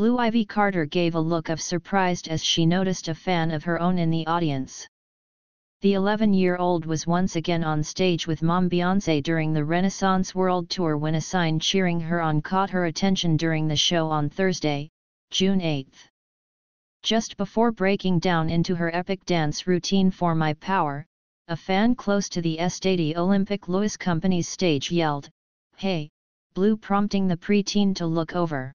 Blue Ivy Carter gave a look of surprise as she noticed a fan of her own in the audience. The 11-year-old was once again on stage with mom Beyoncé during the Renaissance World Tour when a sign cheering her on caught her attention during the show on Thursday, June 8. Just before breaking down into her epic dance routine for My Power, a fan close to the Estadi Olímpic Lluís Companys stage yelled, Hey, Blue prompting the preteen to look over.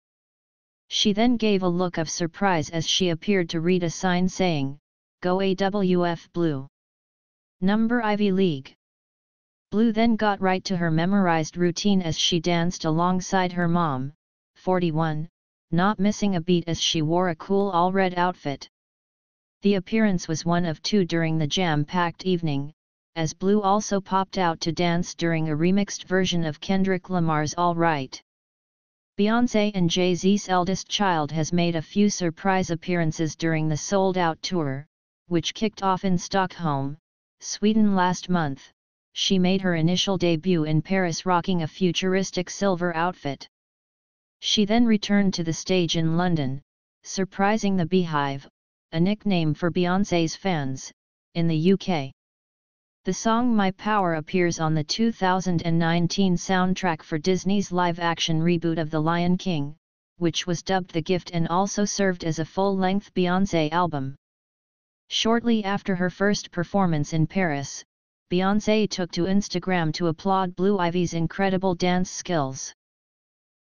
She then gave a look of surprise as she appeared to read a sign saying, Go AWF Blue. Number Ivy League. Blue then got right to her memorized routine as she danced alongside her mom, 41, not missing a beat as she wore a cool all-red outfit. The appearance was one of two during the jam-packed evening, as Blue also popped out to dance during a remixed version of Kendrick Lamar's Alright. Beyoncé and Jay-Z's eldest child has made a few surprise appearances during the sold-out tour, which kicked off in Stockholm, Sweden last month, she made her initial debut in Paris rocking a futuristic silver outfit. She then returned to the stage in London, surprising the Beehive, a nickname for Beyoncé's fans, in the UK. The song My Power appears on the 2019 soundtrack for Disney's live-action reboot of The Lion King, which was dubbed The Gift and also served as a full-length Beyoncé album. Shortly after her first performance in Paris, Beyoncé took to Instagram to applaud Blue Ivy's incredible dance skills.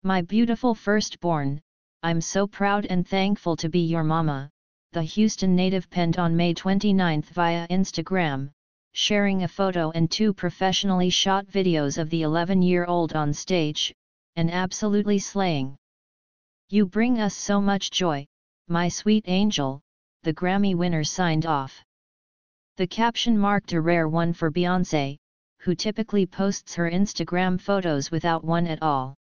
My beautiful firstborn, I'm so proud and thankful to be your mama, the Houston native penned on May 29 via Instagram, sharing a photo and two professionally shot videos of the 11-year-old on stage, and absolutely slaying. You bring us so much joy, my sweet angel, the Grammy winner signed off. The caption marked a rare one for Beyoncé, who typically posts her Instagram photos without one at all.